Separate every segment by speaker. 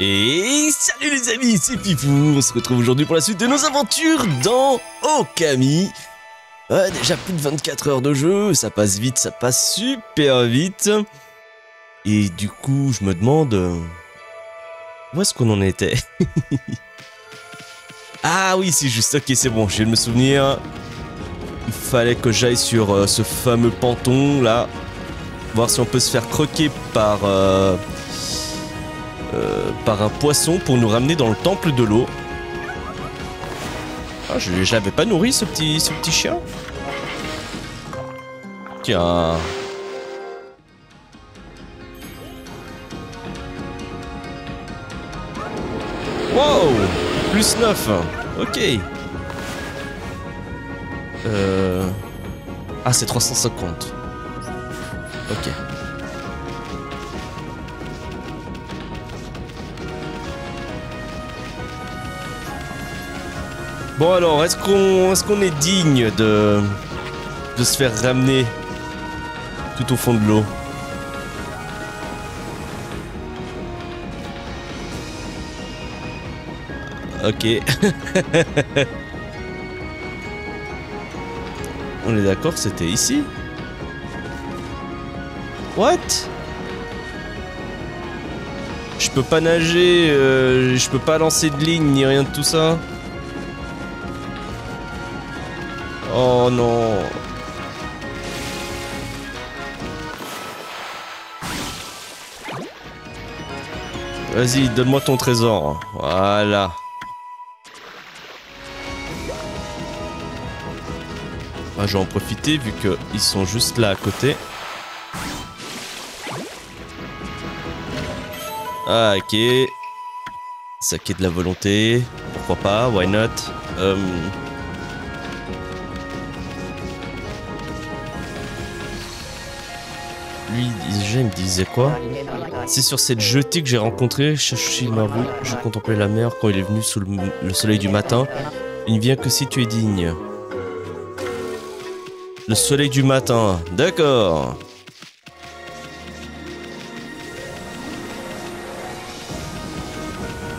Speaker 1: Et salut les amis, c'est Pifou, on se retrouve aujourd'hui pour la suite de nos aventures dans Okami. Ouais, déjà plus de 24 heures de jeu, ça passe vite, ça passe super vite. Et du coup, je me demande... euh, Où est-ce qu'on en était? Ah oui, c'est juste, ok, c'est bon, je viens me souvenir. Il fallait que j'aille sur euh, ce fameux panton là. Voir si on peut se faire croquer par... euh, euh, par un poisson pour nous ramener dans le temple de l'eau. Ah, je, je l'avais pas nourri ce petit, ce petit chien. Tiens. Wow Plus 9 Ok. Euh... Ah, c'est 350. Ok. Bon alors, est-ce qu'on est, est digne de, de se faire ramener tout au fond de l'eau? Ok. On est d'accord, c'était ici What? Je peux pas nager, euh, je peux pas lancer de ligne ni rien de tout ça Oh non. Vas-y, donne-moi ton trésor. Voilà. Ah, je vais en profiter vu qu'ils sont juste là à côté. Ah, ok. Ça qui est de la volonté. Pourquoi pas, why not? Euh, Lui, déjà, il me disait quoi? C'est sur cette jetée que j'ai rencontré Shashimaru. Je contemplais la mer quand il est venu sous le, le soleil du matin. Il ne vient que si tu es digne. Le soleil du matin, d'accord.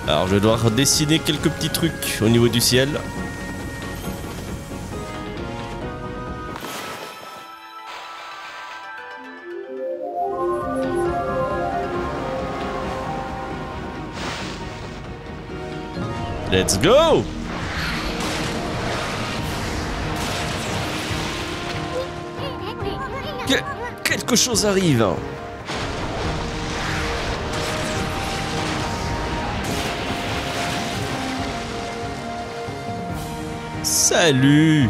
Speaker 1: Alors, je dois dessiner quelques petits trucs au niveau du ciel. Let's go Quelque chose arrive. Salut.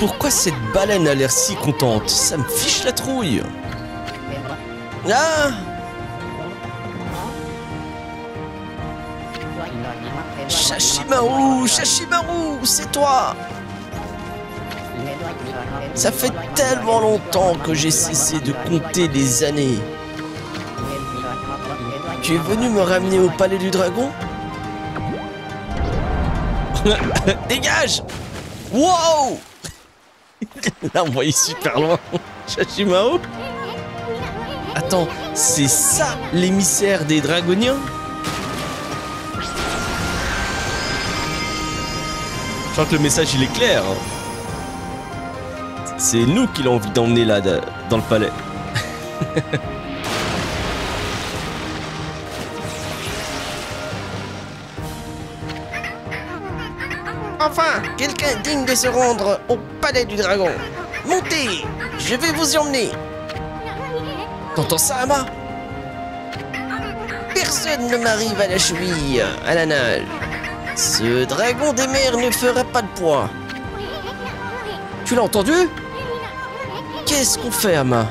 Speaker 1: Pourquoi cette baleine a l'air si contente? Ça me fiche la trouille. Ah! Shashimaru Shashimaru C'est toi Ça fait tellement longtemps que j'ai cessé de compter les années. Tu es venu me ramener au palais du dragon? Dégage Wow Là, on voyait super loin. Shashimaru Attends, c'est ça l'émissaire des dragoniens? Je crois que le message il est clair. C'est nous qui l'avons envie d'emmener là dans le palais. Enfin, quelqu'un digne de se rendre au palais du dragon. Montez, je vais vous y emmener. T'entends ça, Ama Personne ne m'arrive à la cheville, à la nage. Ce dragon des mers ne fera pas de poids. Tu l'as entendu? Qu'est-ce qu'on Ama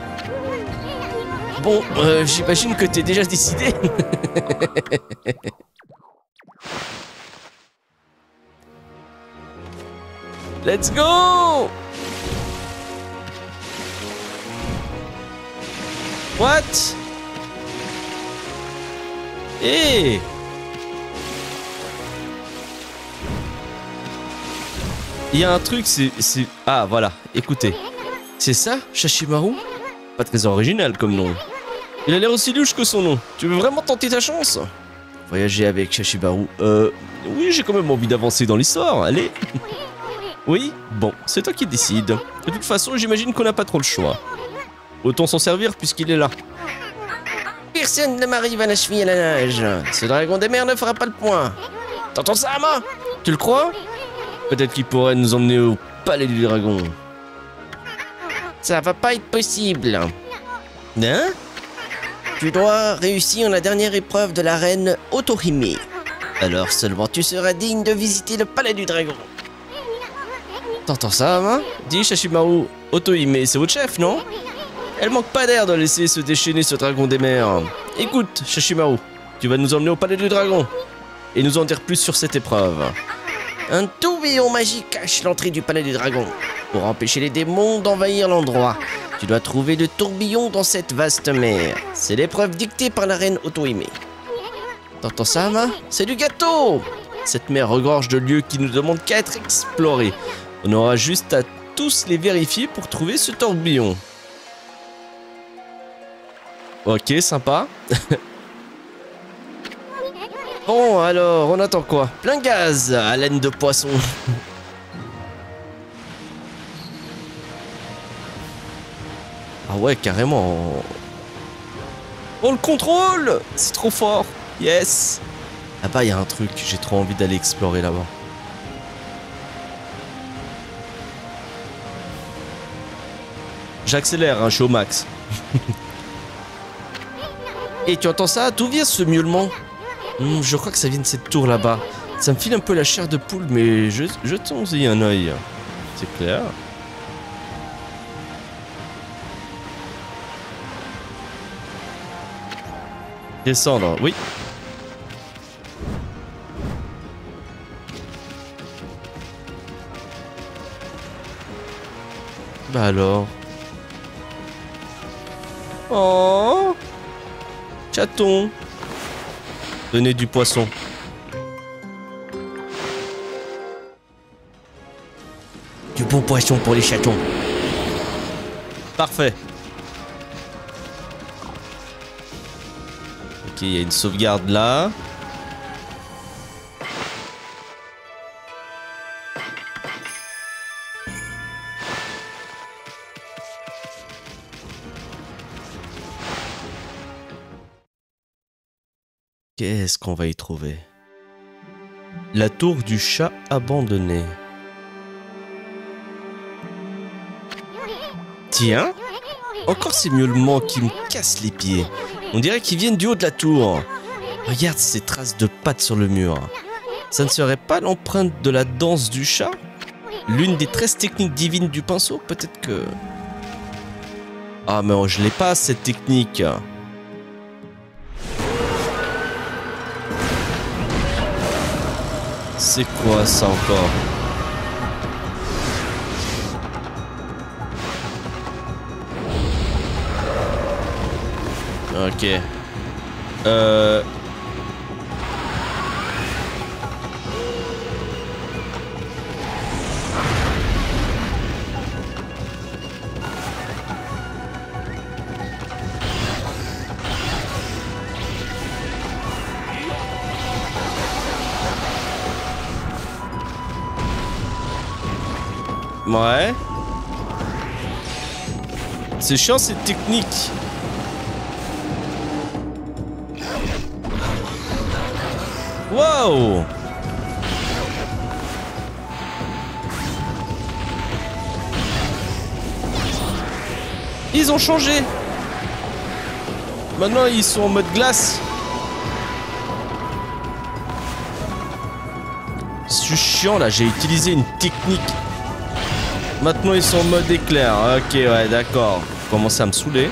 Speaker 1: Bon, euh, j'imagine que t'es déjà décidé. Let's go What Hé Il y a un truc, c'est- Ah, voilà, écoutez. C'est ça, Shashimaru? Pas très original comme nom. Il a l'air aussi louche que son nom. Tu veux vraiment tenter ta chance? Voyager avec Shashimaru Euh... Oui, j'ai quand même envie d'avancer dans l'histoire, allez Oui? Bon, c'est toi qui décides. De toute façon, j'imagine qu'on n'a pas trop le choix. Autant s'en servir puisqu'il est là. Personne ne m'arrive à la cheville à la nage. Ce dragon des mers ne fera pas le point. T'entends ça, Ama Tu le crois? Peut-être qu'il pourrait nous emmener au palais du dragon. Ça va pas être possible. Hein? Tu dois réussir la dernière épreuve de la reine Otohime. Alors seulement tu seras digne de visiter le palais du dragon. T'entends ça, Ama Dis, Shashimaru, Otohime, c'est votre chef, non? Elle manque pas d'air de laisser se déchaîner ce dragon des mers. Écoute, Shashimaru, tu vas nous emmener au palais du dragon et nous en dire plus sur cette épreuve. Un tourbillon magique cache l'entrée du palais du dragon. Pour empêcher les démons d'envahir l'endroit, tu dois trouver le tourbillon dans cette vaste mer. C'est l'épreuve dictée par la reine Otohime. T'entends ça, Ama C'est du gâteau Cette mer regorge de lieux qui ne demandent qu'à être explorés. On aura juste à tous les vérifier pour trouver ce tourbillon. Ok, sympa. bon, alors, on attend quoi? Plein gaz, haleine de poisson. ah ouais, carrément. On le contrôle C'est trop fort Yes Là-bas, il y a un truc, j'ai trop envie d'aller explorer là-bas. J'accélère, hein, je suis au max. Et tu entends ça? D'où vient ce miaulement? Hmm, Je crois que ça vient de cette tour là-bas. Ça me file un peu la chair de poule, mais je, jetons-y un œil. C'est clair. Descendre, oui. Bah alors. Oh Chaton Donnez du poisson. Du bon poisson pour les chatons. Parfait. Ok, il y a une sauvegarde là. Qu'est-ce qu'on va y trouver? La tour du chat abandonné. Tiens Encore ces miaulements qui me cassent les pieds. On dirait qu'ils viennent du haut de la tour. Regarde ces traces de pattes sur le mur. Ça ne serait pas l'empreinte de la danse du chat? L'une des 13 techniques divines du pinceau Peut-être que... Ah mais je l'ai pas cette technique. C'est quoi ça encore Ok. Euh... Ouais. C'est chiant cette technique. Wow Ils ont changé Maintenant ils sont en mode glace C'est chiant là, j'ai utilisé une technique. Maintenant ils sont en mode éclair. Ok ouais d'accord. Commence à me saouler.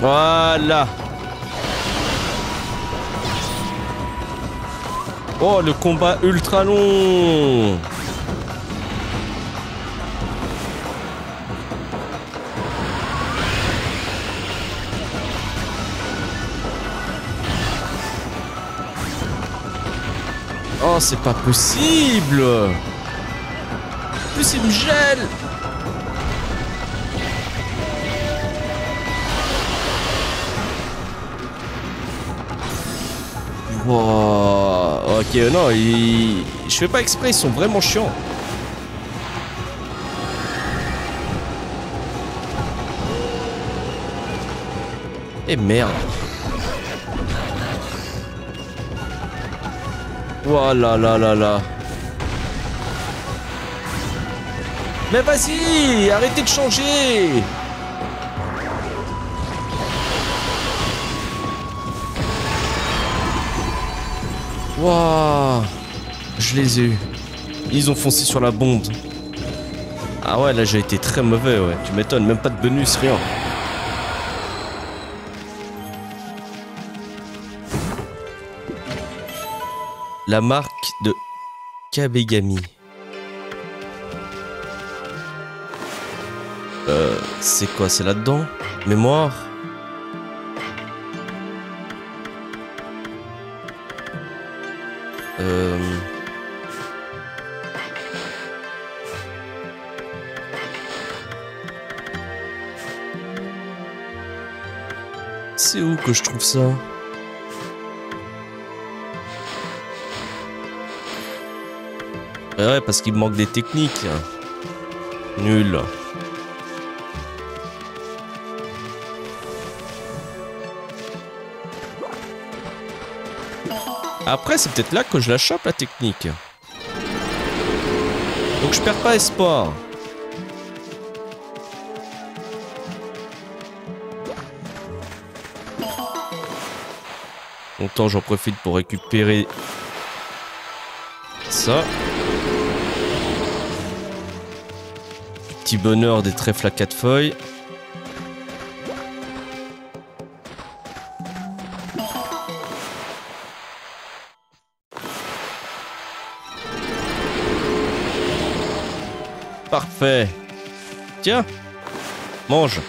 Speaker 1: Voilà. Oh, le combat ultra long c'est pas possible plus, il me gèle Wow. Ok, non, il... je fais pas exprès, ils sont vraiment chiants. Et merde. Voilà, là, là, là. Mais vas-y, arrêtez de changer. Waouh Je les ai eu. Ils ont foncé sur la bombe. Ah ouais, là j'ai été très mauvais, ouais. Tu m'étonnes, même pas de bonus, rien. La marque de Kabegami. Euh, c'est quoi C'est là-dedans? Mémoire? Euh... C'est où que je trouve ça? Ouais, parce qu'il manque des techniques. Nul. Après, c'est peut-être là que je la chope, la technique. Donc je perds pas espoir. Longtemps, j'en profite pour récupérer ça. Petit bonheur des trèfles à quatre feuilles. Parfait. Tiens, mange.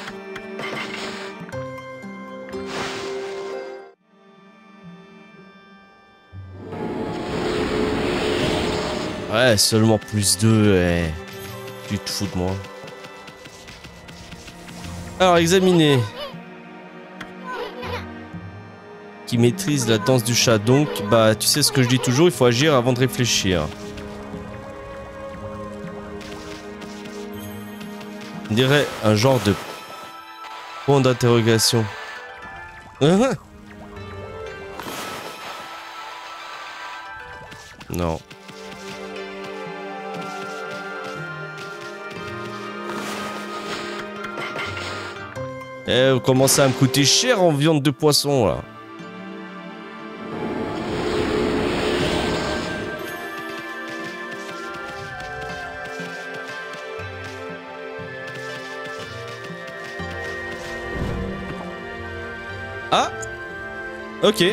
Speaker 1: Ouais, seulement plus 2, et... Tu te fous de moi. Alors, examiner. Qui maîtrise la danse du chat. Donc, bah, tu sais ce que je dis toujours, il faut agir avant de réfléchir. On dirait un genre de point d'interrogation. Eh, vous commencez à me coûter cher en viande de poisson, là. Ah Ok.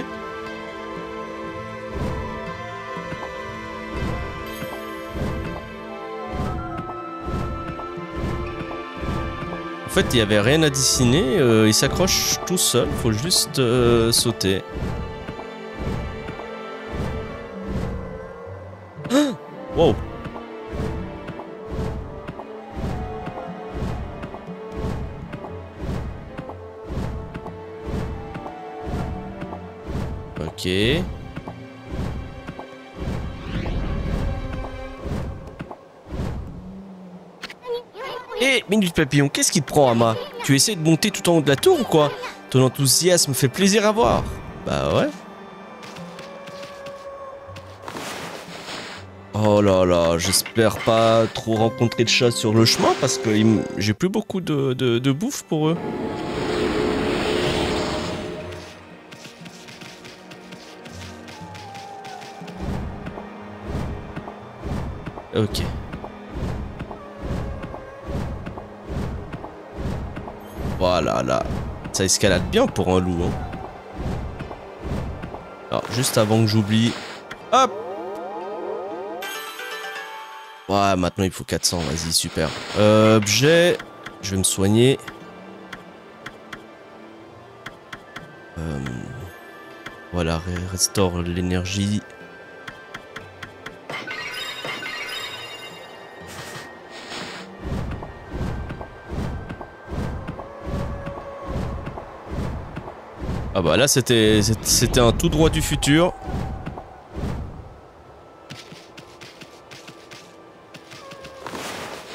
Speaker 1: Fait, il n'y avait rien à dessiner, euh, il s'accroche tout seul, faut juste euh, sauter. Ok. Hé, Minute Papillon, qu'est-ce qui te prend, Ama? Tu essaies de monter tout en haut de la tour ou quoi? Ton enthousiasme fait plaisir à voir. Bah ouais. Oh là là, j'espère pas trop rencontrer de chats sur le chemin parce que j'ai plus beaucoup de, de, de bouffe pour eux. Ok. Oh là. Ça escalade bien pour un loup. Hein. Alors, juste avant que j'oublie. Hop Ouais, maintenant il faut 400. Vas-y, super. Euh, objet. Je vais me soigner. Euh, voilà, restaure l'énergie. Ah bah là c'était c'était un tout droit du futur.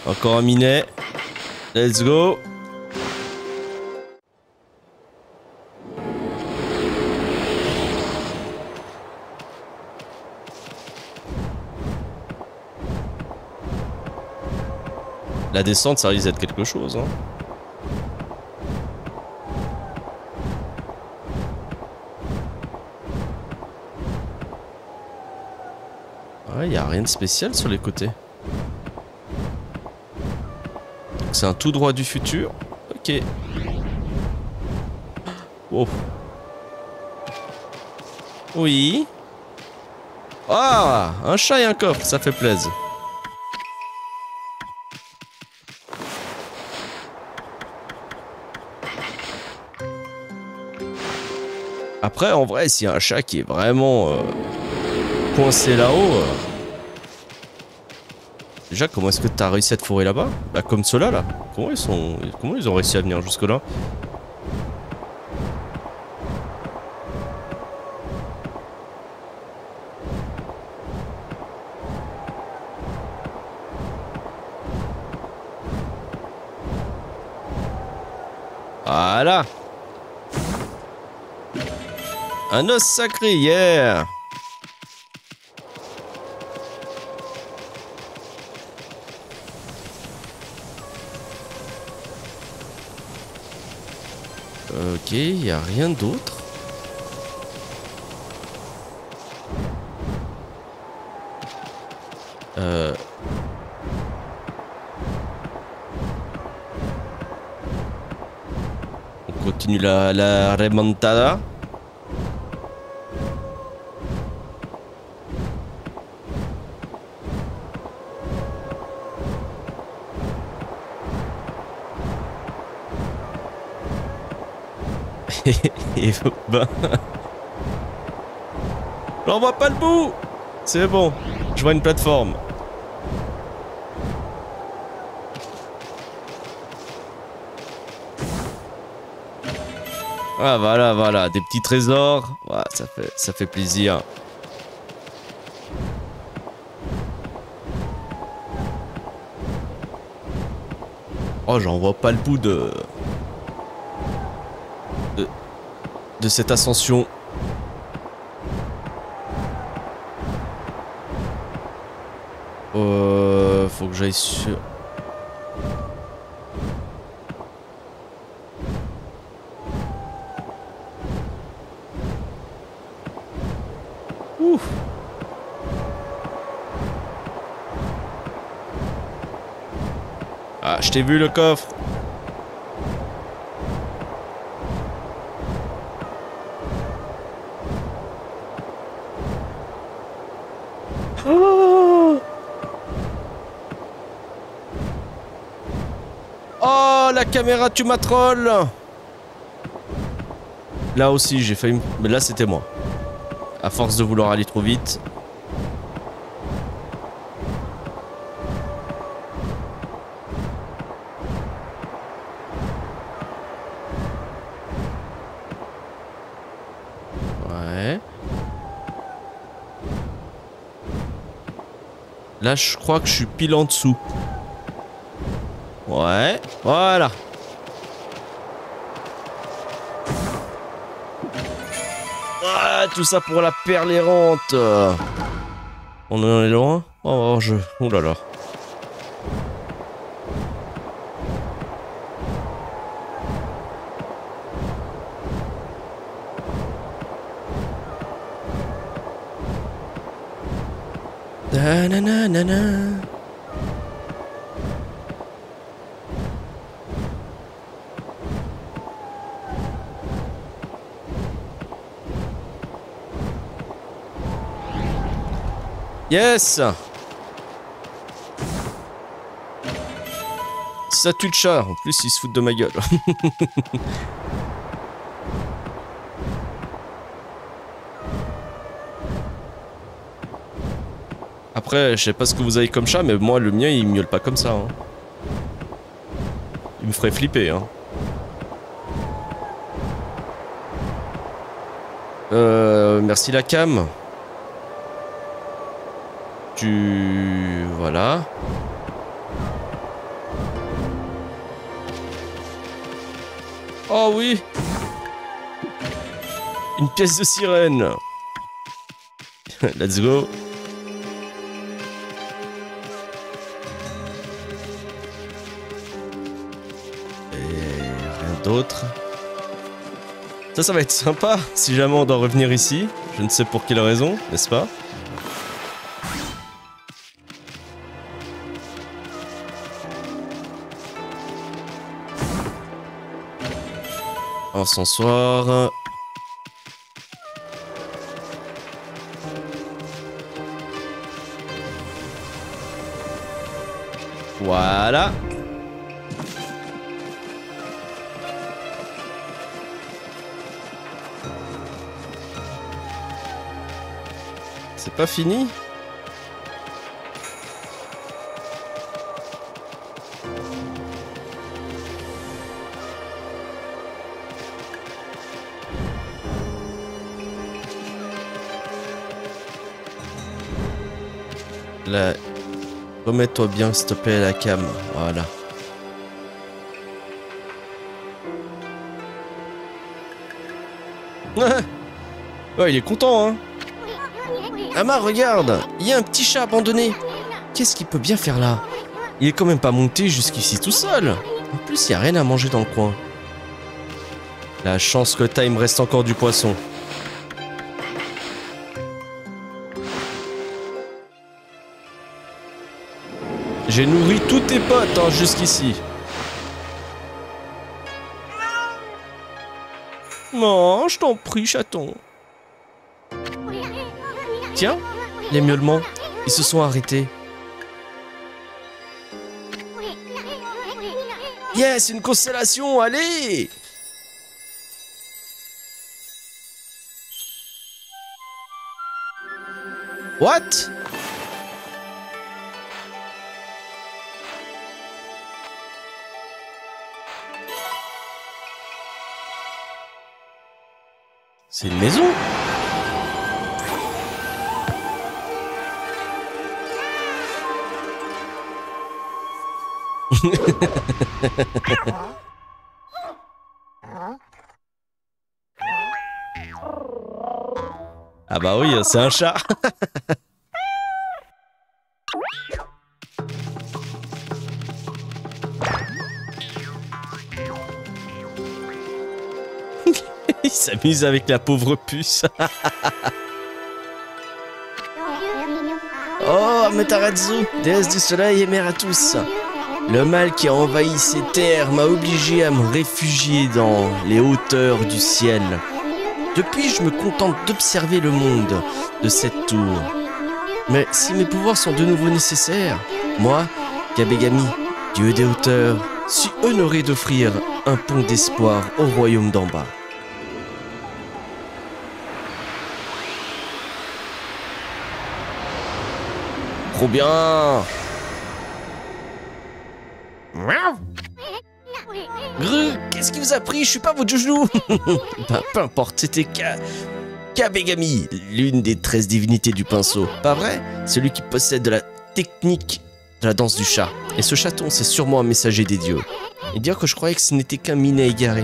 Speaker 1: Encore un minet. Let's go. La descente, ça risque d'être quelque chose. Hein. Ouais, y a rien de spécial sur les côtés. C'est un tout droit du futur. Ok. Oh. Oui. Ah Un chat et un coffre, ça fait plaisir. Après, en vrai, s'il un chat qui est vraiment euh, coincé là-haut... Euh, déjà, comment est-ce que t'as réussi à te fourrer là-bas? Bah comme ceux-là, là. Comment ils sont... Comment ils ont réussi à venir jusque-là? Voilà. Un os sacré, yeah Il a rien d'autre. Euh... On continue la, la remontada. Et ben... J'en vois pas le bout C'est bon, je vois une plateforme. Ah voilà, voilà, des petits trésors. Ça fait, ça fait plaisir. Oh, j'en vois pas le bout de... de cette ascension. Euh, faut que j'aille sur... Ouf. Ah, je t'ai vu le coffre. Caméra, tu m'as troll Là aussi, j'ai failli... Mais là, c'était moi. À force de vouloir aller trop vite. Ouais. Là, je crois que je suis pile en dessous. Ouais, voilà. Ah, tout ça pour la perle errante. On en est loin? Oh, je... Ouh là là. Da na na na na. Yes statue de chat. En plus, ils se foutent de ma gueule. Après, je sais pas ce que vous avez comme chat, mais moi, le mien, il miaule pas comme ça. hein. Il me ferait flipper. Hein. Euh, merci la cam. Tu... Voilà. Oh oui Une pièce de sirène Let's go Et rien d'autre. Ça, ça va être sympa si jamais on doit revenir ici. Je ne sais pour quelle raison, n'est-ce pas? Encensoir. Voilà. C'est pas fini? Remets-toi bien s'il te plaît la cam, voilà. Ouais, il est content, hein. Ama, regarde, il y a un petit chat abandonné. Qu'est-ce qu'il peut bien faire là? Il est quand même pas monté jusqu'ici tout seul. En plus, il y a rien à manger dans le coin. La chance que t'as, il me reste encore du poisson. J'ai nourri tous tes potes hein, jusqu'ici. Non, je t'en prie, chaton. Tiens, les miaulements, ils se sont arrêtés. Yes, une constellation, allez What? C'est une maison Ah bah oui, c'est un chat. s'amuse avec la pauvre puce. oh, Metarazzo, déesse du soleil et mère à tous. Le mal qui a envahi ces terres m'a obligé à me réfugier dans les hauteurs du ciel. Depuis, je me contente d'observer le monde de cette tour. Mais si mes pouvoirs sont de nouveau nécessaires, moi, Kabegami, dieu des hauteurs, suis honoré d'offrir un pont d'espoir au royaume d'en bas. Trop bien Gru, qu'est-ce qui vous a pris? Je suis pas votre joujou Bah peu importe, c'était Ka... Kabegami, l'une des 13 divinités du pinceau. Pas vrai? Celui qui possède de la technique de la danse du chat. Et ce chaton, c'est sûrement un messager des dieux. Et dire que je croyais que ce n'était qu'un minet égaré.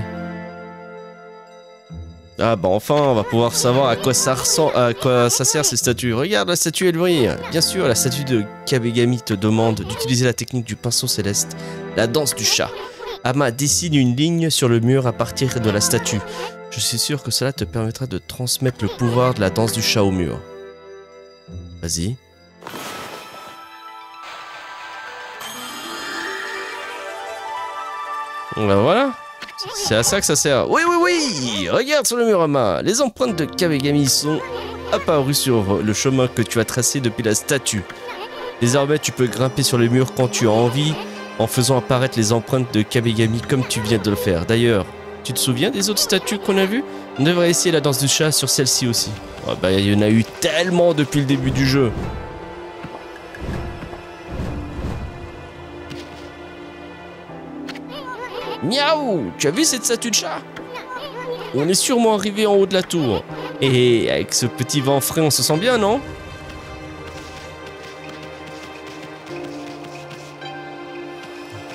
Speaker 1: Ah bah enfin, on va pouvoir savoir à quoi ça ressemble, à quoi ça sert ces statues. Regarde la statue, elle brille. Bien sûr, la statue de Kabegami te demande d'utiliser la technique du pinceau céleste, la danse du chat. Ama dessine une ligne sur le mur à partir de la statue. Je suis sûr que cela te permettra de transmettre le pouvoir de la danse du chat au mur. Vas-y. Ben voilà. C'est à ça que ça sert. Oui, oui, oui Regarde sur le mur, Ama. Les empreintes de Kabegami sont apparues sur le chemin que tu as tracé depuis la statue. Désormais, tu peux grimper sur le mur quand tu as envie en faisant apparaître les empreintes de Kamigami comme tu viens de le faire. D'ailleurs, tu te souviens des autres statues qu'on a vues? On devrait essayer la danse du chat sur celle-ci aussi. Oh bah il y en a eu tellement depuis le début du jeu. Miaou Tu as vu cette statue de chat On est sûrement arrivé en haut de la tour. Et avec ce petit vent frais, on se sent bien, non?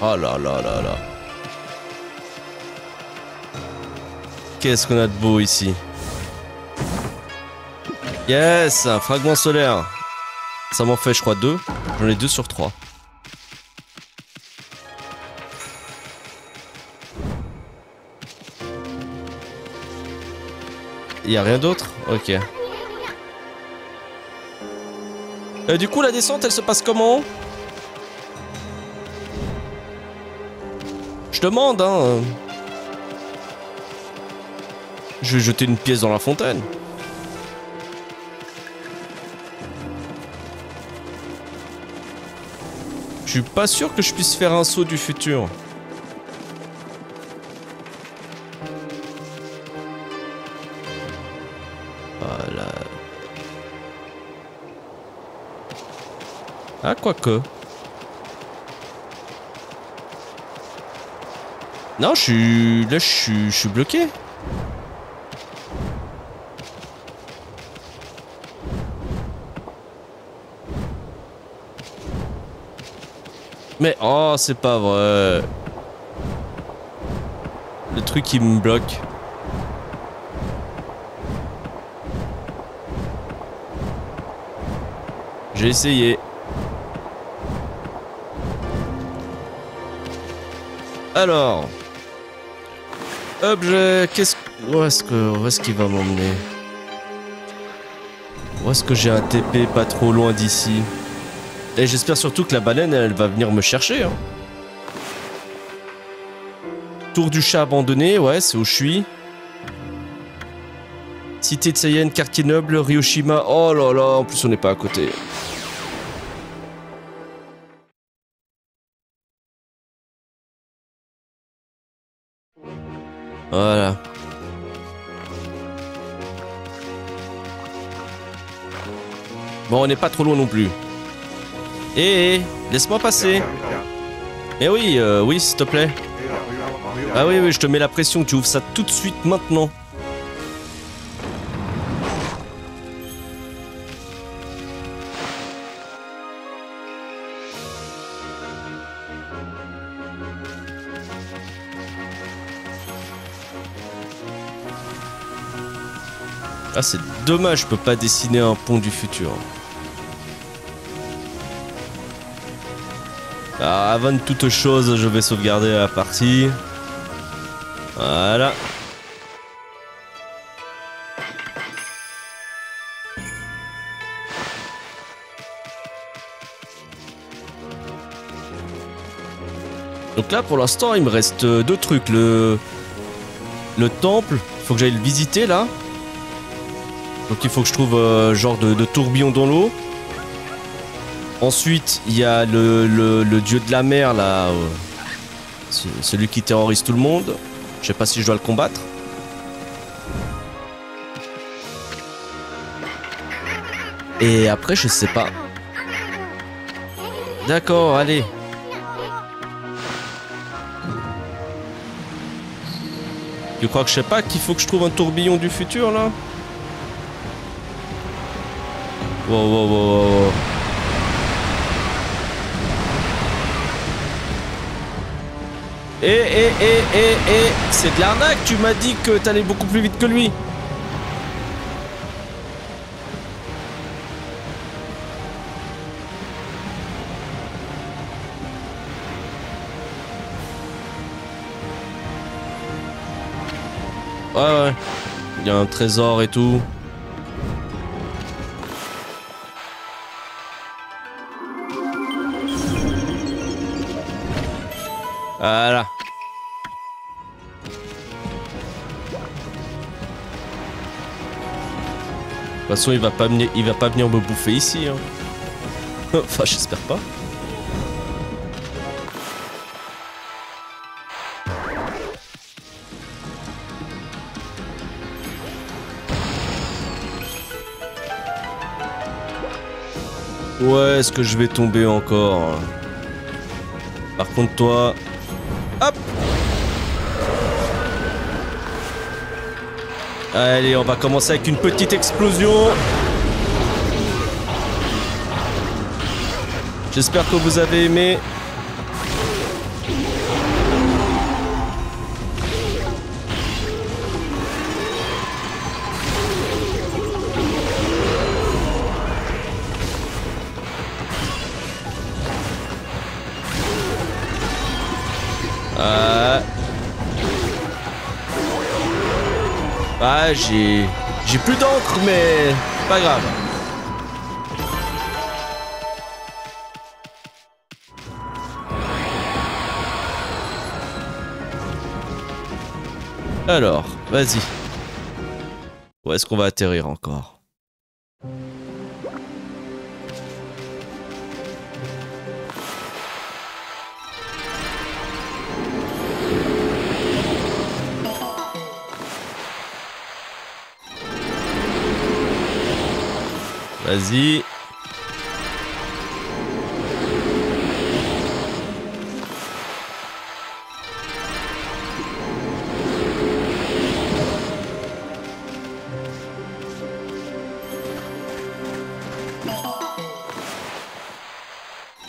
Speaker 1: Oh là là là là. Qu'est-ce qu'on a de beau ici? Yes, un fragment solaire. Ça m'en fait, je crois, deux. J'en ai deux sur trois. Y a rien d'autre Ok. Euh, du coup, la descente, elle se passe comment Je demande, hein. Je vais jeter une pièce dans la fontaine. Je suis pas sûr que je puisse faire un saut du futur. Ah, quoique. Non, je suis... Là, suis... Je suis bloqué. Mais... Oh, c'est pas vrai. Le truc qui me bloque. J'ai essayé. Alors. Objet. Qu'est-ce Où est-ce que. Où est-ce qu'il va m'emmener? Où est-ce que j'ai un TP pas trop loin d'ici? Et j'espère surtout que la baleine, elle va venir me chercher. Hein. Tour du chat abandonné, ouais, c'est où je suis. Cité de Saiyan, quartier noble, Ryoshima. Oh là là, en plus on n'est pas à côté. On n'est pas trop loin non plus. Eh, eh, laisse-moi passer. Eh oui, euh, oui, s'il te plaît. Ah oui, oui, je te mets la pression, tu ouvres ça tout de suite maintenant. Ah, c'est dommage, je peux pas dessiner un pont du futur. Avant toute chose, je vais sauvegarder la partie. Voilà. Donc là, pour l'instant, il me reste deux trucs. Le, le temple, faut que j'aille le visiter là. Donc il faut que je trouve euh, genre de tourbillon dans l'eau. Ensuite, il y a le, le- dieu de la mer là. euh, ce- celui qui terrorise tout le monde. Je sais pas si je dois le combattre. Et après, je sais pas. D'accord, allez. Tu crois que je sais pas qu'il faut que je trouve un tourbillon du futur là? Wow, wow, wow, wow, wow. Eh, eh, eh, eh, eh, c'est de l'arnaque, tu m'as dit que t'allais beaucoup plus vite que lui. Ouais, ouais. Il y a un trésor et tout. toute façon, il va pas venir, il va pas venir me bouffer ici. Hein. Enfin, j'espère pas. Ouais, est-ce que je vais tomber encore hein Par contre, toi, Allez, on va commencer avec une petite explosion. J'espère que vous avez aimé. J'ai... J'ai plus d'encre, mais... Pas grave. Alors, vas-y. Où est-ce qu'on va atterrir encore?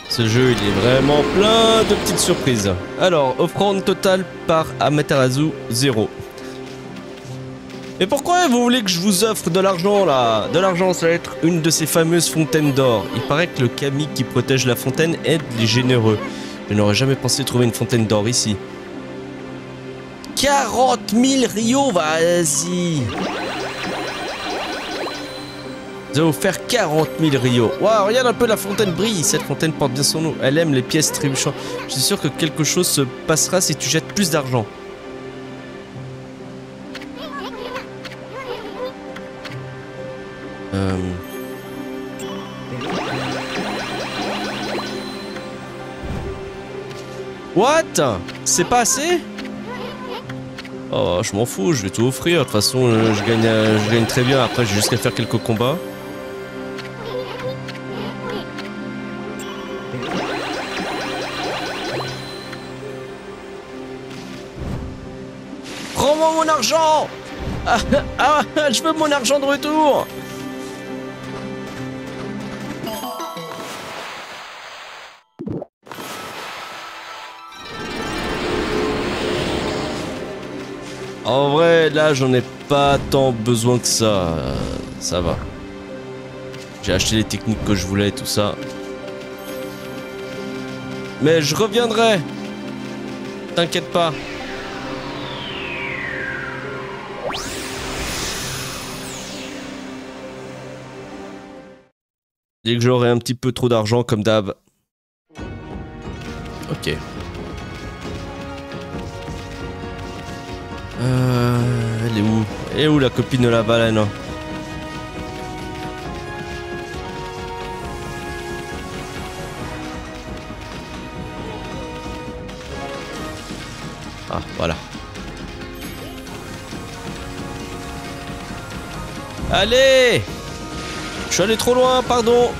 Speaker 1: Ce jeu, il est vraiment plein de petites surprises. Alors, offrande totale par Amaterasu 0. Et pourquoi vous voulez que je vous offre de l'argent là? De l'argent, ça va être une de ces fameuses fontaines d'or. Il paraît que le kami qui protège la fontaine aide les généreux. Je n'aurais jamais pensé trouver une fontaine d'or ici. 40 000 Rio, vas-y Nous allons faire 40 000 Rio. Waouh, regarde un peu la fontaine brille. Cette fontaine porte bien son nom. Elle aime les pièces trébuchantes. Je suis sûr que quelque chose se passera si tu jettes plus d'argent. C'est pas assez? Oh, je m'en fous, je vais tout offrir. De toute façon, euh, je gagne, euh, je gagne très bien. Après, j'ai juste à faire quelques combats. Rends-moi mon argent ah, ah, ah, je veux mon argent de retour En vrai, là, j'en ai pas tant besoin que ça. Ça va. J'ai acheté les techniques que je voulais et tout ça. Mais je reviendrai. T'inquiète pas. Dès que j'aurai un petit peu trop d'argent comme d'hab. Ok. Euh, elle est où Elle est où la copine de la baleine hein Ah, voilà. Allez Je suis allé trop loin, pardon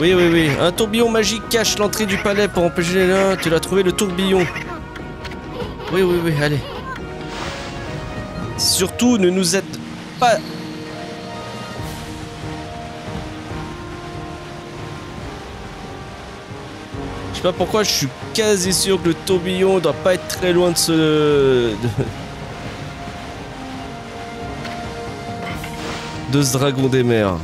Speaker 1: Oui, oui, oui. Un tourbillon magique cache l'entrée du palais pour empêcher les. Tu l'as trouvé, le tourbillon. Oui, oui, oui, allez. Surtout, ne nous aide pas... Je sais pas pourquoi, je suis quasi sûr que le tourbillon doit pas être très loin de ce... de ce dragon des mers.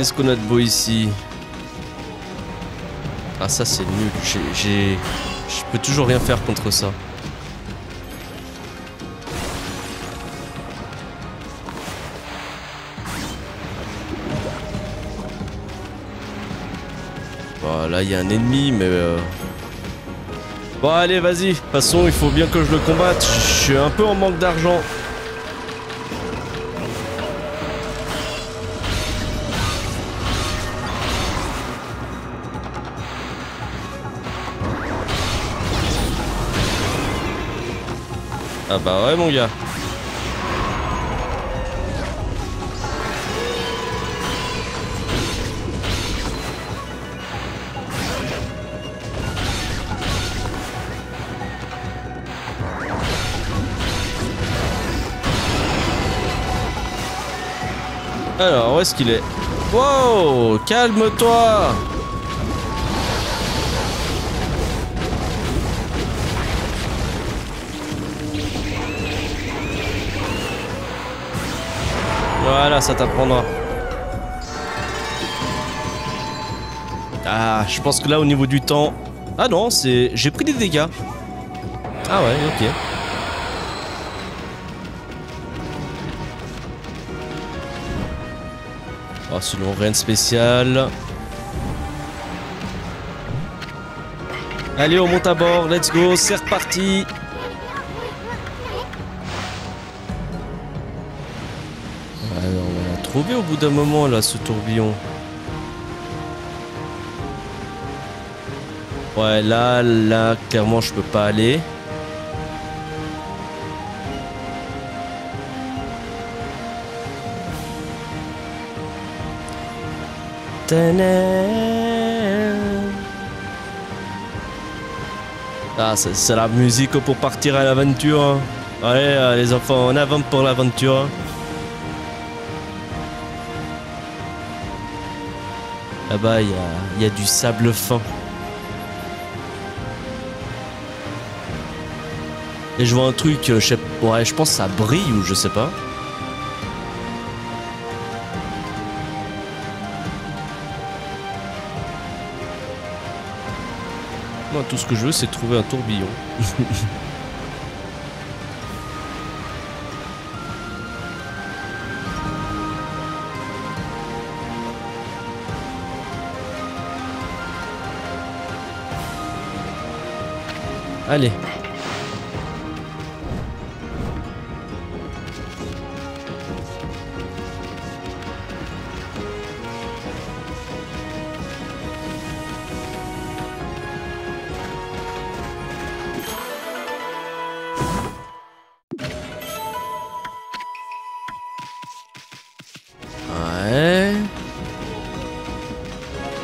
Speaker 1: Qu'est-ce qu'on a de beau ici Ah ça c'est nul, Je peux toujours rien faire contre ça. Bon, là il y a un ennemi, mais... euh, Bon allez, vas-y. De toute façon, il faut bien que je le combatte. Je suis un peu en manque d'argent. Ah bah ouais mon gars. Alors, où est-ce qu'il est? Wow Calme-toi Voilà, ça t'apprendra. Ah, je pense que là, au niveau du temps... Ah non, c'est... J'ai pris des dégâts. Ah ouais, ok. Oh, sinon, rien de spécial. Allez, on monte à bord, let's go, c'est reparti. Au bout d'un moment, là, ce tourbillon. Ouais, là, là, clairement, je peux pas aller. Ah, c'est la musique pour partir à l'aventure. hein. Allez, euh, les enfants, en avant pour l'aventure. Là-bas, il y a, il y a du sable fin. Et je vois un truc, euh, je sais, ouais, je pense que ça brille ou je sais pas. Moi, tout ce que je veux, c'est trouver un tourbillon. Allez.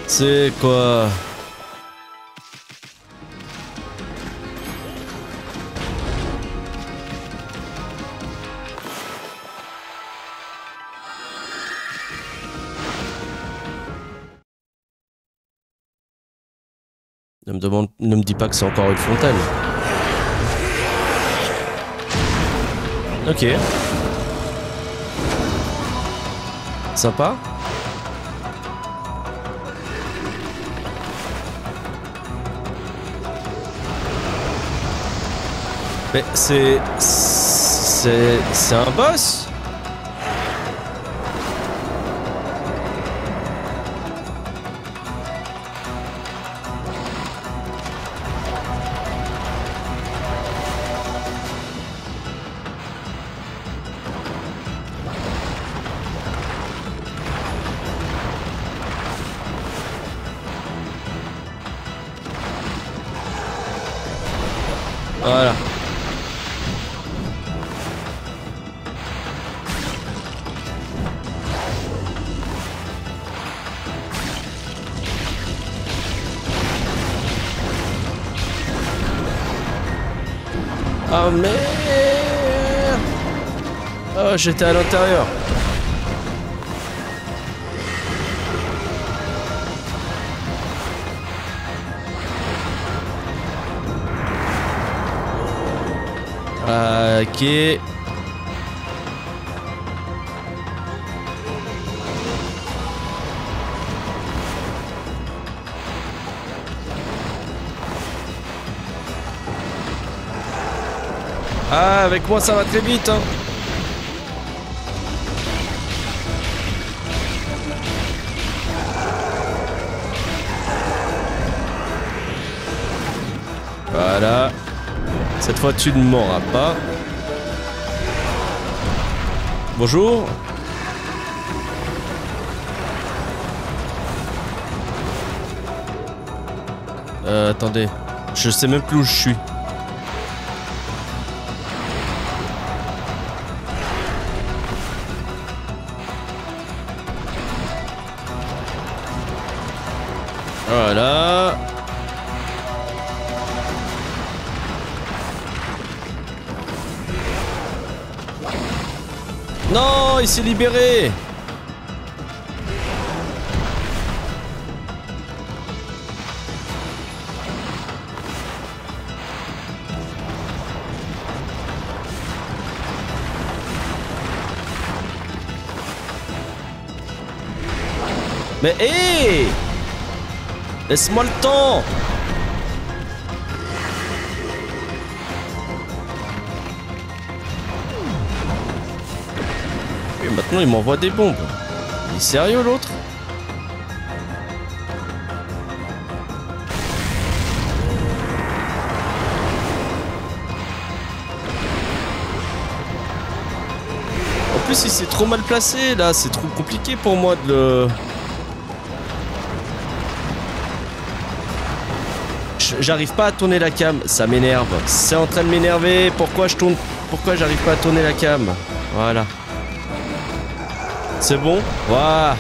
Speaker 1: C'est quoi? Pas que c'est encore une fontaine. Ok. Sympa. Mais c'est... C'est... C'est un boss? Oh j'étais à l'intérieur Ok. Ah, avec moi ça va très vite. Hein. Cette fois, tu ne m'auras pas. Bonjour. Euh, attendez. Je sais même plus où je suis. Non, il s'est libéré. Mais hé Laisse-moi le temps maintenant il m'envoie des bombes. Il est sérieux l'autre? En plus il s'est trop mal placé là, c'est trop compliqué pour moi de le... J'arrive pas à tourner la cam, ça m'énerve. C'est en train de m'énerver. Pourquoi je tourne Pourquoi j'arrive pas à tourner la cam? Voilà. C'est bon Voilà.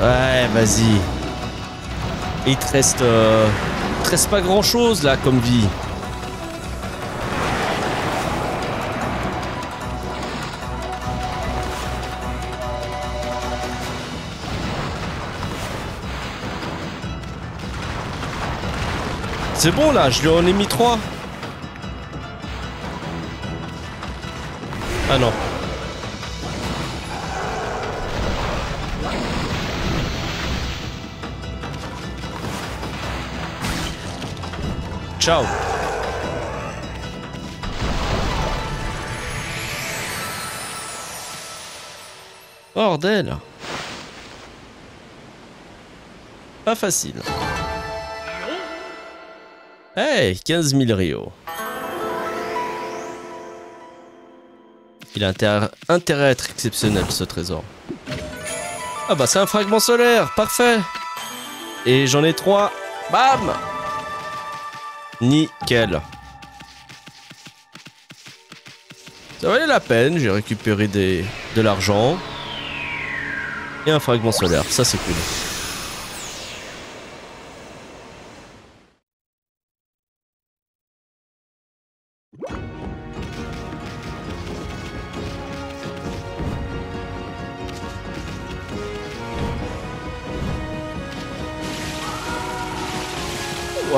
Speaker 1: Ouais, vas-y. Il te reste... euh, il te reste pas grand-chose, là, comme vie. C'est bon, là, je lui en ai mis 3. Ah non. Ciao. Bordel. Pas facile. Hey, 15 000 Rio. Il a intérêt, à être exceptionnel ce trésor. Ah bah c'est un fragment solaire, parfait. Et j'en ai trois. Bam Nickel. Ça valait la peine, j'ai récupéré des, de l'argent. Et un fragment solaire, ça c'est cool.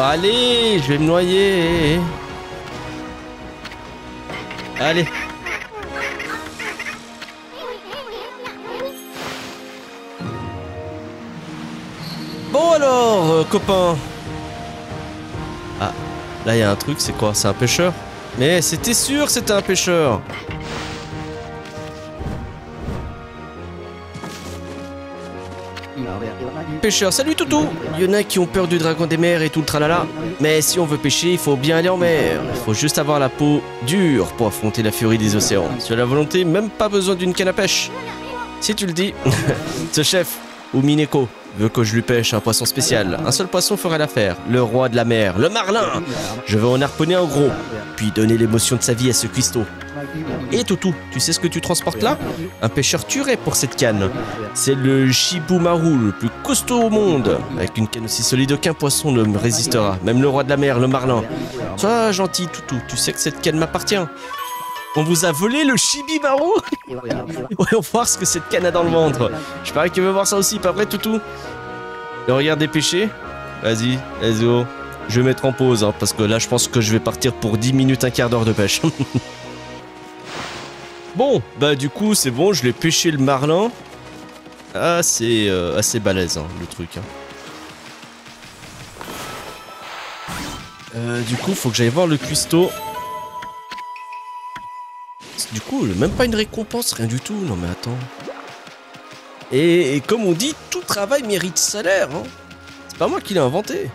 Speaker 1: Allez, je vais me noyer. Allez. Bon alors, euh, copain. Ah, là il y a un truc, c'est quoi? C'est un pêcheur? Mais c'était sûr c'était un pêcheur. Pêcheur, salut Toutou Il y en a qui ont peur du dragon des mers et tout le tralala. Mais si on veut pêcher, il faut bien aller en mer. Il faut juste avoir la peau dure pour affronter la furie des océans. Sur la volonté, même pas besoin d'une canne à pêche. Si tu le dis. Ce chef, ou veut que je lui pêche un poisson spécial. Un seul poisson ferait l'affaire. Le roi de la mer, le marlin Je veux en harponner un gros, puis donner l'émotion de sa vie à ce cuistot. Et Toutou, tu sais ce que tu transportes là? Un pêcheur tuerait pour cette canne. C'est le Shibumaru, le plus costaud au monde. Avec une canne aussi solide, aucun poisson ne résistera. Même le roi de la mer, le marlin. Sois gentil, Toutou, tu sais que cette canne m'appartient. On vous a volé le Shibimaru Ouais, on voir ce que cette canne a dans le ventre. Je parie que veut voir ça aussi, pas vrai, Toutou? Le regard des pêchés Vas-y, go. Je vais mettre en pause, hein, parce que là, je pense que je vais partir pour 10 minutes, un quart d'heure de pêche. Bon, bah du coup c'est bon, je l'ai pêché le marlin. Ah, c'est euh, assez balèze hein, le truc. hein. Euh, du coup, faut que j'aille voir le cuistot. Du coup, même pas une récompense, rien du tout. Non mais attends. Et, et comme on dit, tout travail mérite salaire. Hein. C'est pas moi qui l'ai inventé.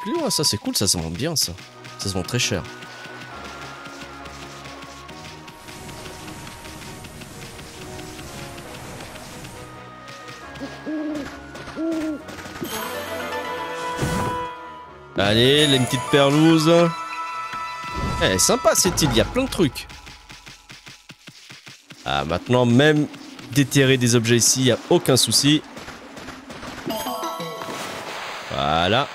Speaker 1: Plus, ouais, ça c'est cool, ça se vend bien ça. Ça se vend très cher. Allez, là, une petite perlouse. Eh, sympa cette île, il y a plein de trucs. Ah, maintenant, même déterrer des objets ici, il n'y a aucun souci. Voilà.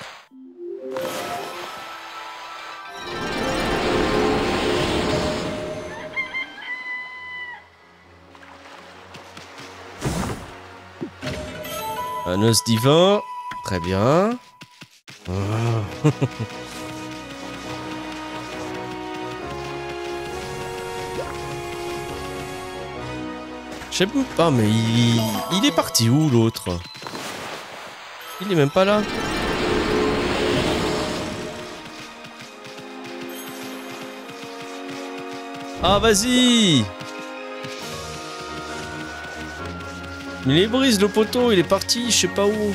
Speaker 1: Un os divin. Très bien. Je sais pas, mais il, il est parti où l'autre? Il est même pas là. Ah vas-y Il est brise le poteau, il est parti, je sais pas où.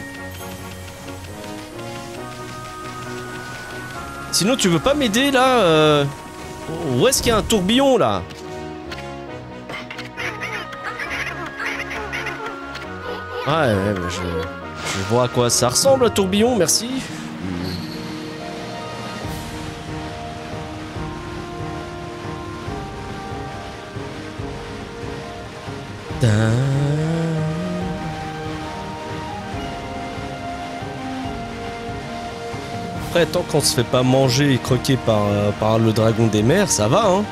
Speaker 1: Sinon tu veux pas m'aider là euh, Où est-ce qu'il y a un tourbillon là? Ouais, ouais, mais je, je vois à quoi ça ressemble un tourbillon, merci. Tant qu'on se fait pas manger et croquer par, euh, par le dragon des mers, ça va, hein.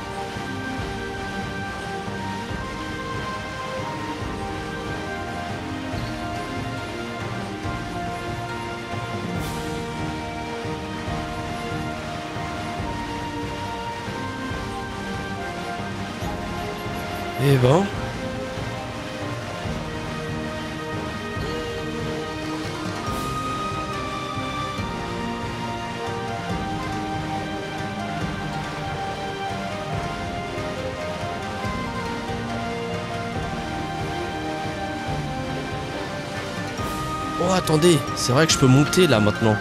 Speaker 1: Attendez, c'est vrai que je peux monter là maintenant.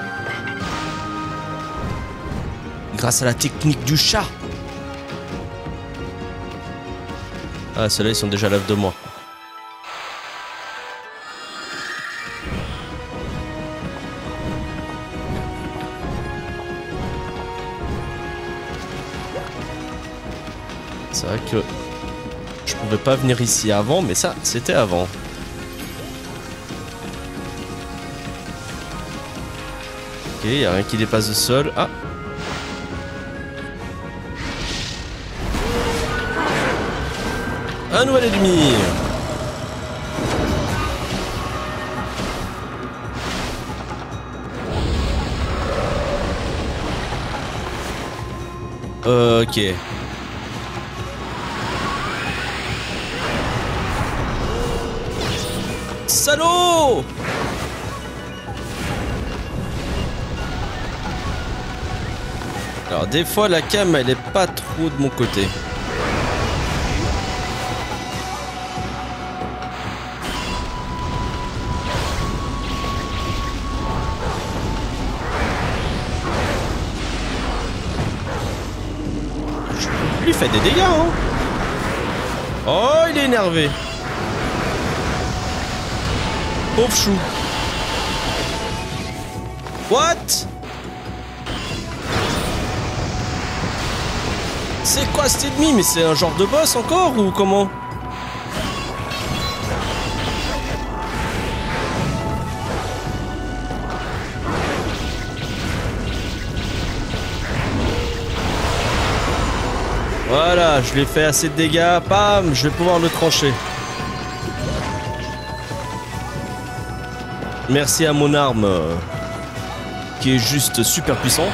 Speaker 1: Grâce à la technique du chat. Ah, ceux-là, ils sont déjà à l'œuvre de moi. C'est vrai que je pouvais pas venir ici avant, mais ça, c'était avant. Y a rien qui dépasse le sol. Ah Un nouvel ennemi Ok. Alors des fois la cam elle est pas trop de mon côté. Lui fais des dégâts hein. Oh il est énervé. Pauvre chou. What? C'est quoi cet ennemi? Mais c'est un genre de boss encore ou comment? Voilà, je lui ai fait assez de dégâts. Bam, je vais pouvoir le trancher. Merci à mon arme euh, qui est juste super puissante.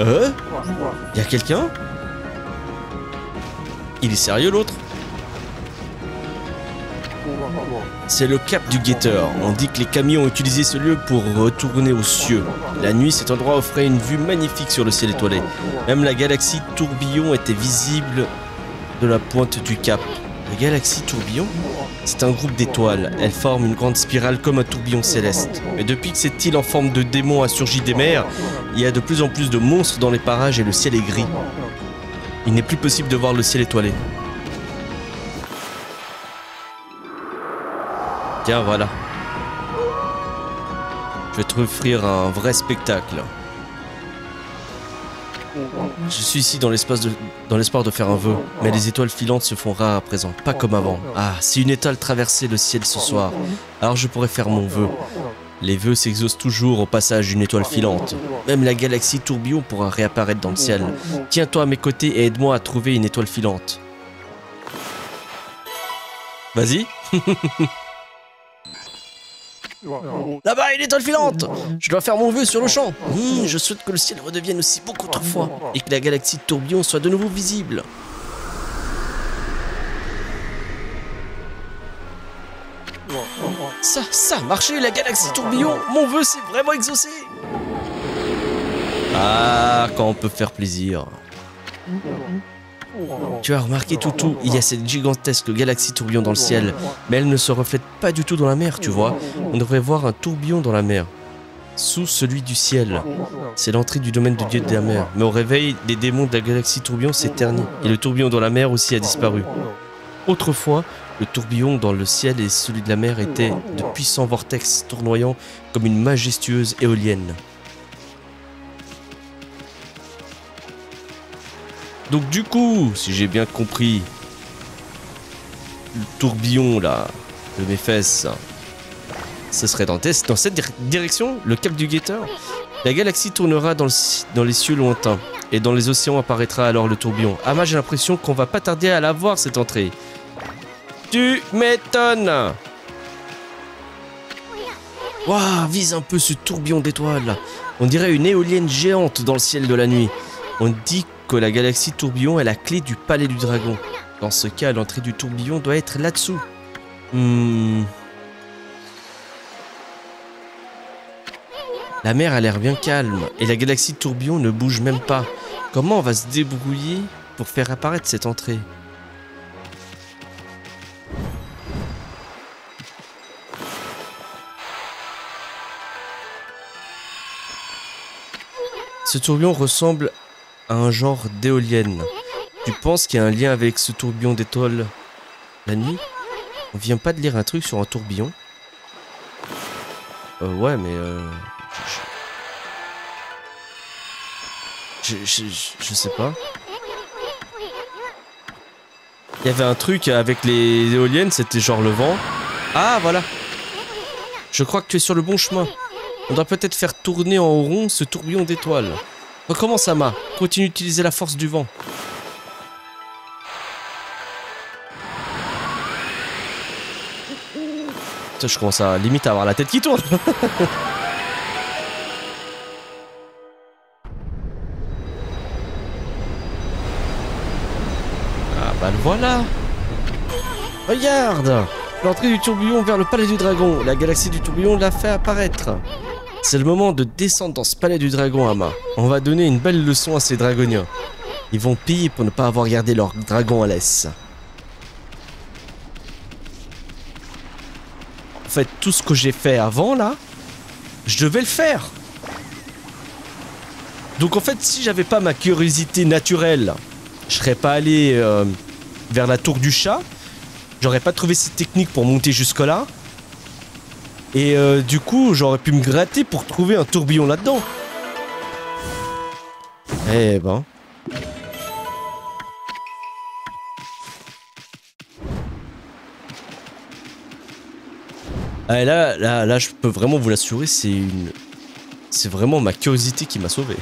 Speaker 1: Euh? Y a quelqu'un? Il est sérieux l'autre? C'est le cap du guetteur. On dit que les camions ont utilisé ce lieu pour retourner aux cieux. La nuit, cet endroit offrait une vue magnifique sur le ciel étoilé. Même la galaxie Tourbillon était visible de la pointe du cap. La galaxie Tourbillon? C'est un groupe d'étoiles. Elles forment une grande spirale comme un tourbillon céleste. Mais depuis que cette île en forme de démon a surgi des mers, il y a de plus en plus de monstres dans les parages et le ciel est gris. Il n'est plus possible de voir le ciel étoilé. Tiens, voilà. Je vais te offrir un vrai spectacle. Je suis ici dans l'espoir de faire un vœu, mais les étoiles filantes se font rares à présent, pas comme avant. Ah, si une étoile traversait le ciel ce soir, alors je pourrais faire mon vœu. Les vœux s'exaucent toujours au passage d'une étoile filante. Même la galaxie tourbillon pourra réapparaître dans le ciel. Tiens-toi à mes côtés et aide-moi à trouver une étoile filante. Vas-y. Là-bas, une étoile filante Je dois faire mon vœu sur le champ. Je souhaite que le ciel redevienne aussi beau qu'autrefois et que la galaxie tourbillon soit de nouveau visible. Ça, ça a marché, la galaxie tourbillon Mon vœu s'est vraiment exaucé Ah, quand on peut faire plaisir. Tu as remarqué, Toutou, il y a cette gigantesque galaxie tourbillon dans le ciel, mais elle ne se reflète pas du tout dans la mer, tu vois. On devrait voir un tourbillon dans la mer, sous celui du ciel. C'est l'entrée du domaine de Dieu de la mer. Mais au réveil, les démons de la galaxie tourbillon s'éternisent, et le tourbillon dans la mer aussi a disparu. Autrefois, le tourbillon dans le ciel et celui de la mer étaient de puissants vortex tournoyant comme une majestueuse éolienne. Donc du coup, si j'ai bien compris, le tourbillon là, de mes fesses, ce serait dans, dans cette dir- direction, le cap du guetteur. La galaxie tournera dans les cieux lointains, et dans les océans apparaîtra alors le tourbillon. Ah moi j'ai l'impression qu'on va pas tarder à la voir cette entrée. Tu m'étonnes Waouh, vise un peu ce tourbillon d'étoiles. On dirait une éolienne géante dans le ciel de la nuit. On dit la galaxie tourbillon est la clé du palais du dragon. Dans ce cas, l'entrée du tourbillon doit être là-dessous. Hmm. La mer a l'air bien calme et la galaxie tourbillon ne bouge même pas. Comment on va se débrouiller pour faire apparaître cette entrée? Ce tourbillon ressemble un genre d'éolienne. Tu penses qu'il y a un lien avec ce tourbillon d'étoiles? La nuit On vient pas de lire un truc sur un tourbillon? Euh, ouais, mais euh, je, je, je- je sais pas. Il y avait un truc avec les éoliennes, c'était genre le vent. Ah, voilà. Je crois que tu es sur le bon chemin. On doit peut-être faire tourner en rond ce tourbillon d'étoiles. Recommence, Ama. Continue d'utiliser la force du vent. Je commence à limite à avoir la tête qui tourne. ah bah le voilà. Regarde L'entrée du tourbillon vers le palais du dragon. La galaxie du tourbillon l'a fait apparaître. C'est le moment de descendre dans ce palais du dragon, Ama. On va donner une belle leçon à ces dragoniens. Ils vont payer pour ne pas avoir gardé leur dragon à laisse. En fait, tout ce que j'ai fait avant, là, je devais le faire. Donc en fait, si j'avais pas ma curiosité naturelle, je serais pas allé euh, vers la tour du chat. J'aurais pas trouvé cette technique pour monter jusque là. Et euh, du coup, j'aurais pu me gratter pour trouver un tourbillon là-dedans. Eh ben. Ah, là, là, là, je peux vraiment vous l'assurer, c'est une. C'est vraiment ma curiosité qui m'a sauvé.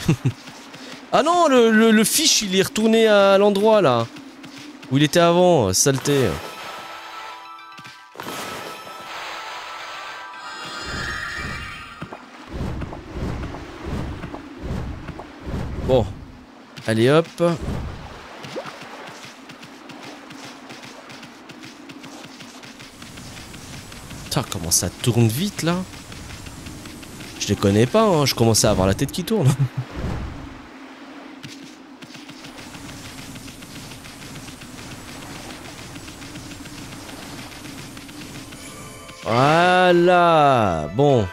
Speaker 1: ah non, le, le, il est retourné à l'endroit là. Où il était avant, saleté. Allez hop. Putain, comment ça tourne vite là? Je les connais pas, hein. je commençais à avoir la tête qui tourne. Voilà. Bon.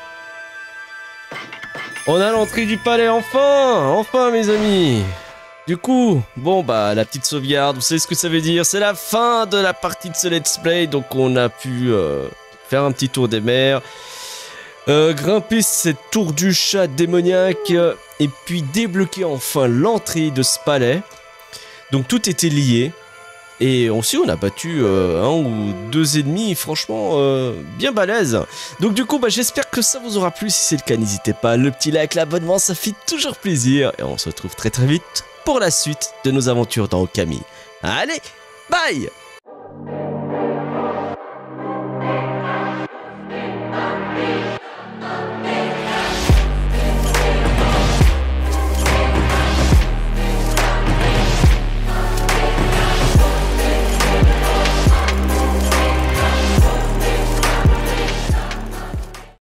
Speaker 1: On a l'entrée du palais, enfin Enfin, mes amis Du coup, bon, bah, la petite sauvegarde, vous savez ce que ça veut dire C'est la fin de la partie de ce let's play, donc on a pu euh, faire un petit tour des mers, euh, grimper cette tour du chat démoniaque, euh, et puis débloquer enfin l'entrée de ce palais. Donc tout était lié. Et aussi, on a battu un ou deux ennemis, franchement, bien balèze. Donc du coup, bah, j'espère que ça vous aura plu. Si c'est le cas, n'hésitez pas. Le petit like, l'abonnement, ça fait toujours plaisir. Et on se retrouve très très vite pour la suite de nos aventures dans Okami. Allez, bye